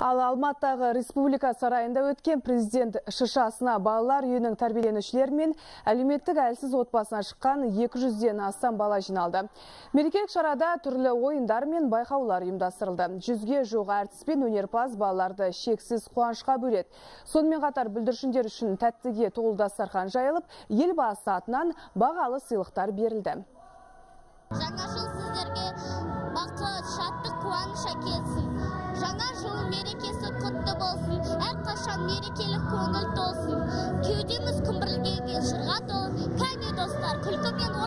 Ал Алматыдағы республика сарайында өткен президент шышасына балалар үйінің тәрбиеленушілері мен әлеуметтік әлсіз отбасына шыққан 200-ден астам бала жиналды. Мерекелік шарада түрлі ойындар мен байқаулар ұйымдастырылды. Жүзге жоқ әртіс пен өнерпаз балаларды шексіз қуанышқа бөледі. Сонымен қатар бүлдіршіндер үшін тәттіге толы дастархан жайылып, елбасы атынан бағалы сыйлықтар берілді. мерекелік көңіл толсын? Кеудеміз күмбірлегенге жырға толы кәне достар күлкі мен